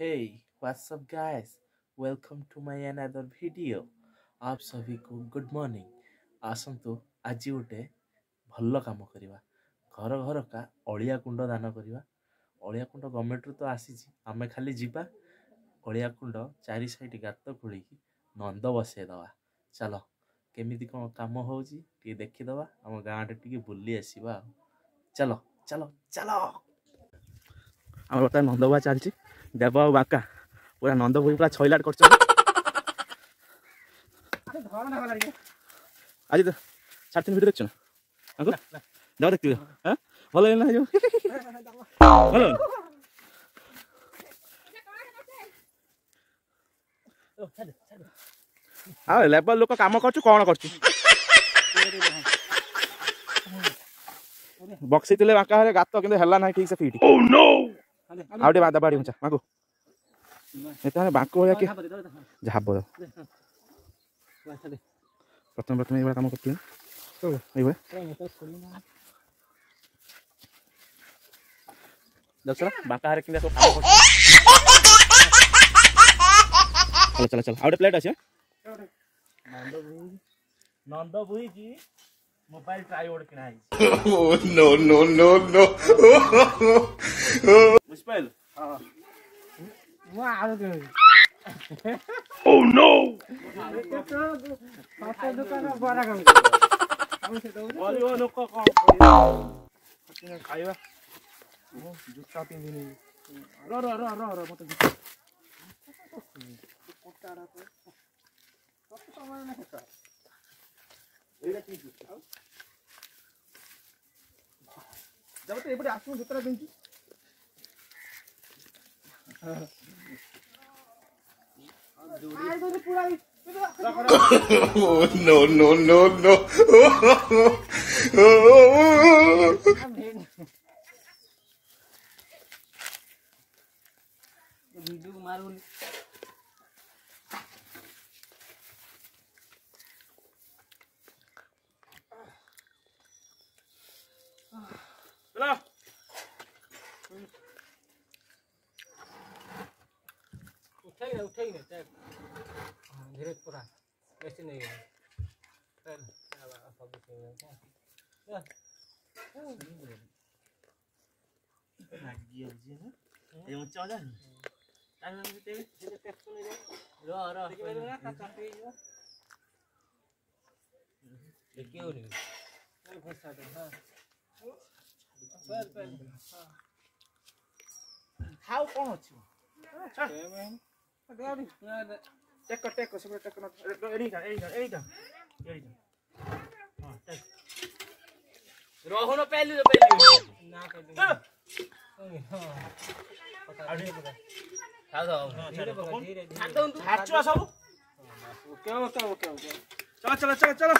hey what's up guys welcome to my another video आप सभी को गुड मॉर्निंग ଆସନ୍ତୁ ଆଜି ଗୋଟେ ଭଲ କାମ କରିବା ଘର ଘରକା ଅଳିଆ କୁଣ୍ଡ ଦାନ କରିବା ଅଳିଆ କୁଣ୍ଡ ଗଭର୍ଣ୍ଣମେଣ୍ଟରୁ ତ ଆସିଛି ଆମେ ଖାଲି ଯିବା ଅଳିଆ କୁଣ୍ଡ ଚାରି ସାଇଡ଼ ଗାତ ଖୋଳିକି ନନ୍ଦ ବସେଇଦେବା ଚାଲ କେମିତି କ'ଣ କାମ ହେଉଛି ଟିକେ ଦେଖିଦେବା ଆମ ଗାଁରେ ଟିକେ ବୁଲି ଆସିବା ଆଉ ଚାଲ ଚାଲ ଚାଲ ଆମର ବର୍ତ୍ତମାନ ନନ୍ଦବା ଚାଲିଛି দেবাও বাঁকা ওরা নন্দপুরি পুরা ছয়লাট করছ আজ তো সাড়ে তিন ভিডিও দেখছো না যাও দেখতে হ্যাঁ ভালো না ভালো ଆଉ লোক ଲୋକ କାମ କରୁଛୁ କ'ଣ କରୁଛୁ ବକ୍ସିଥିଲେ ବାଙ୍କା ହେଲେ ଗାତ କିନ୍ତୁ ହେଲା ନାହିଁ ଠିକ୍ ସେ ଫିଟ୍ ଆଉ ଟିକେ ବାଦା ବାଡ଼ି ଉଞ୍ଚା বাকু ଯେତେବେଳେ ବାଙ୍କ ଭଳିଆ বড় প্রথম ପ୍ରଥମେ ପ୍ରଥମେ কাম କାମ କରୁଥିଲି ଏଇଭଳିଆ দসরা বাকা হারে কিনা সব চলো চলো চলো আউটে প্লেট আছে হ্যাঁ? নন্দ বুই কি মোবাইল ট্রাইওড কিনা no no no no Ismail. Oh. Wah, wow, Oh no. Papa duka na bara kami. Wali wano ka ka. Kasi kaya, Oh, juta pindi ni. Ro ro ro ro ro kita, kita. Ila ki juta. Dapat ibu ya, ya, ya, dah no no no no video मारू Dirut pura. Ke sini. Ten. Apa apa bismillah. Ya. Oh. Lagi aja na. Yang colan. Tangan kita jadi tekstur ni dia. Ro ro. Kita mana tak sampai je. Dekio ni. Kalau besar dah. Ha. Per per. How on to? Ha. Grabe. Teko, teko, siguro teko na. Erigan, Erigan, Erigan. Erigan. Ah, teko. रोहो ना पहले तो पहले ना कर दूंगा पता नहीं पता था था धीरे धीरे हाथ तो हाथ चला सब क्या होता है क्या होता है चलो चलो चलो चलो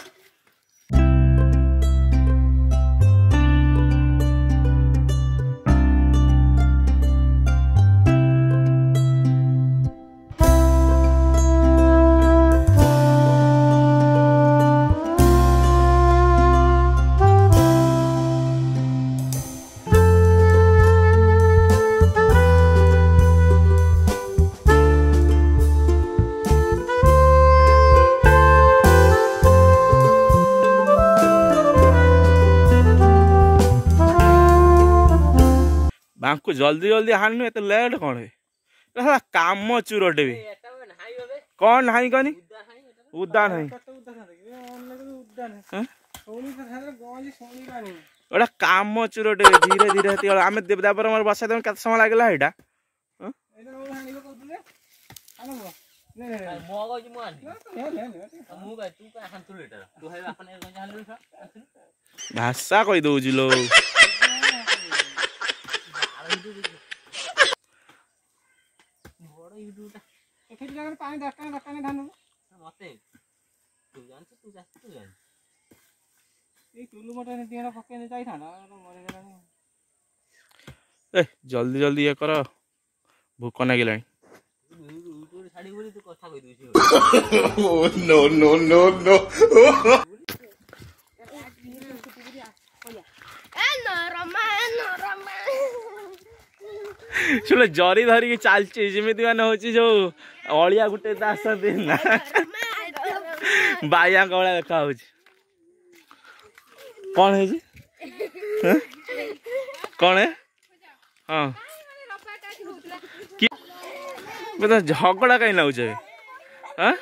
କୁ ଜଲ୍ଦି ଜଲ୍ଦି ହାଣିନୁ ଏତେ ଲେଟ୍ କ'ଣ ହେଲା କାମ ଚୁରଟେ ବି କ'ଣ ନାହିଁ କହନି ଉଦା ନାହିଁ ଗୋଟେ କାମ ଚୁରଟେ ଧୀରେ ଧୀରେ ସେତିକି ଆମେ ତାପରେ ମୋର ବସେଇ କେତେ ସମୟ ଲାଗିଲା ଏଇଟା ଭାଷା କହିଦେଉଛି ଲୋ জায়গায় পানি দশ টাকা দশ টাকা ধান মতে তুই জানছো তুই যাচ্ছ তুই জান এই টুলু মোটর দিয়ে পকেটে যাই জলদি জলদি ইয়ে কর ভুক না ଶୁଣ ଜରି ଧରିକି ଚାଲିଛି ଯେମିତି ମାନେ ହଉଛି ଯୋଉ ଅଳିଆ ଗୋଟେ ତ ଆସନ୍ତି ନା ବାଇଆଙ୍କ ଭଳିଆ ଦେଖା ହଉଛି କ'ଣ ହେଇଛି କ'ଣ ହଁ କିଏ ଝଗଡ଼ା କାହିଁ ଲାଗୁଛ ଏବେ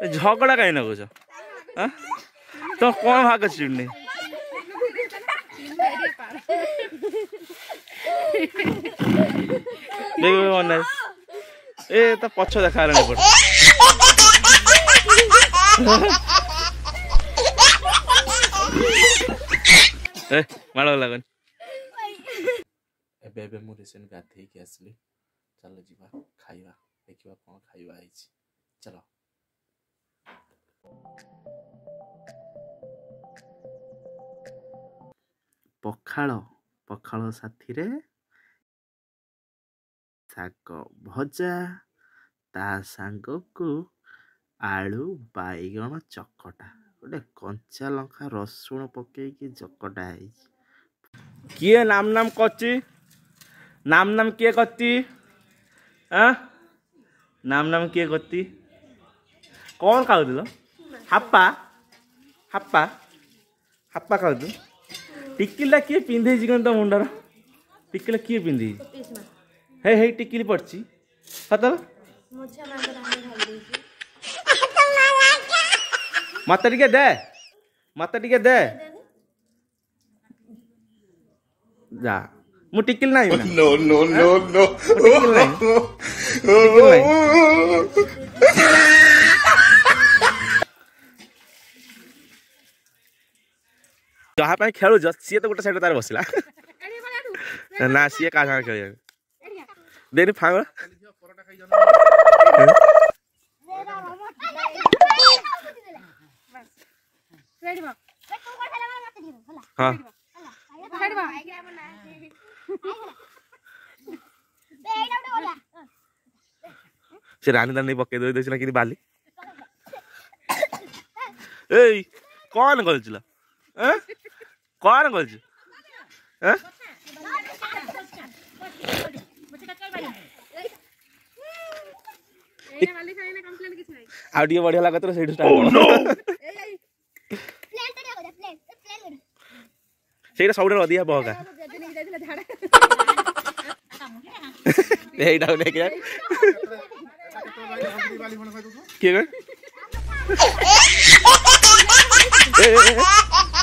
ହଁ ଝଗଡ଼ା କାହିଁ ଲାଗୁଛ ହଁ ତମ କ'ଣ ଭାଗ ଚିଡ଼ୁନି देखो मन ए ता पछ देखा रे पड़ ए मारो लागन एबे एबे मु रिसेंट गाधे के आसली चलो जीवा खाइबा देखिबा कोन खाइबा आइछि चलो ପଖାଳ ପଖାଳ ସାଥିରେ ଶାଗ ଭଜା ତା ସାଙ୍ଗକୁ ଆଳୁ ବାଇଗଣ ଚକଟା ଗୋଟେ କଞ୍ଚା ଲଙ୍କା ରସୁଣ ପକେଇକି ଚକଟା ହେଇଛି କିଏ ନାମ ନାମ କରିଛି নাম নাম কে করতি হ্যাঁ নাম নাম কে করতি কন ହାପା ହାପା হাপ্পা হাপ্পা टिकिलटा किए पिंधे तो मुंडार टिकिला किए पिंधे हे हे टिकिल पड़ी हतल मत टे दे मत टे दे जा मु टिकिल नहीं no no no no no no ଯାହା ପାଇଁ ଖେଳୁଛ ସିଏ ତ ଗୋଟେ ସାଇଡ଼୍ ତାର ବସିଲା ନା ସିଏ କାହା ସାଙ୍ଗରେ ଖେଳିବେ ଦେନି ଫାଙ୍ଗ ହଁ ସେ ରାନୀ ଦାନୀ ପକେଇ ଦେଇ ଦେଇଥିଲା କିନ୍ତୁ ବାଲି ଏଇ କ'ଣ କରିଥିଲ हाँ? कौन कौन जी हाँ? आउटिया बढ़िया लगा तो set start oh no plane तो नहीं होगा प्लेन तो प्लेन होगा सेट का साउंडर बढ़िया बहुत का नहीं डाउन है क्या क्या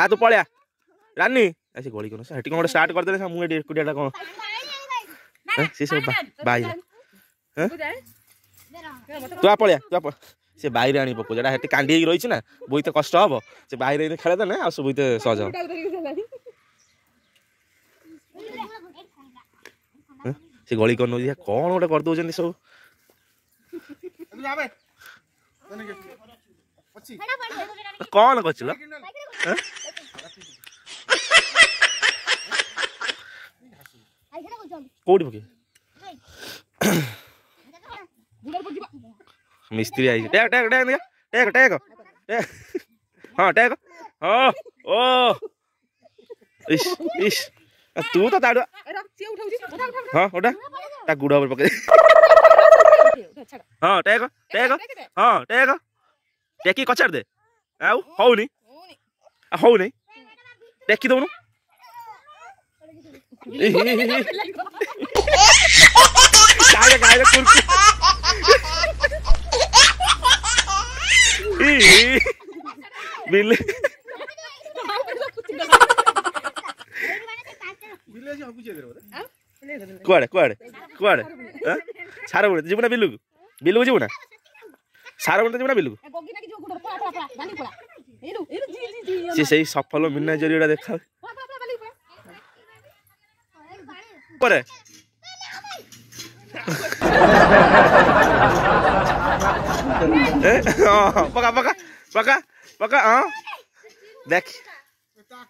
આ તું પડ્યા રાની અસી ગોળી કોનો હેટી કોણ સ્ટાર્ટ કરી દેલે સા મુએ ડેકુડિયાટા કોણ সে সব বাইরে হ্যাঁ তু আ পড়িয়া তু আ সে বাইরে আনি পকো যেটা হেটি কান্ডি হয়ে রয়েছে না বইতে কষ্ট হব সে বাইরে এনে খেলে দেনে আর বইতে সহজ হব হ্যাঁ? সে গলি করে নেই কোণ গোটে করে দেছেন সব কোণ করছিল मिस्त्री आई टैग हाँ टैग हाँ तू तो हाँ उठा टैग गुड़ा हाँ टैग टैग दे आओ हाउ ହଉ ନାଇଁ ଟେକି ଦଉନୁ ବିଲେ କୁଆଡ଼େ କୁଆଡ଼େ କୁଆଡ଼େ ସାର ବୁଡ଼େ ଯିବୁ ନା ବିଲୁକୁ ବିଲୁକୁ ଯିବୁ ନା ସାର ବୁଡ଼େ ଯିବୁ ନା ବିଲୁକୁ ସେ ସେଇ ସଫଲ ମିନା ଜରିଟା ଦେଖା ପରେ ପକା ପକା ପକା ପକା ହଁ ଦେଖ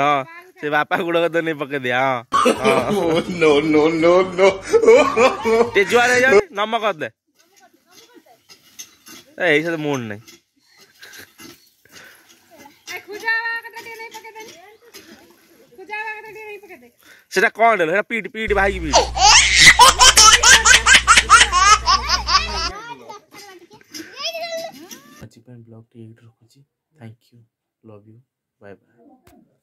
ହଁ ସେ ବାପା ଗୁଡ଼କ ତ ନେଇ ପକେଇ ଦିଆ ହଁ ଟେଜୁଆ ନମ କରିଦେ এই সাথে মন নাই সেটা কন হলো সেটা পিট পিট ভাই পিট আজ ব্লগটি এইটু রখুছি thank you love you bye bye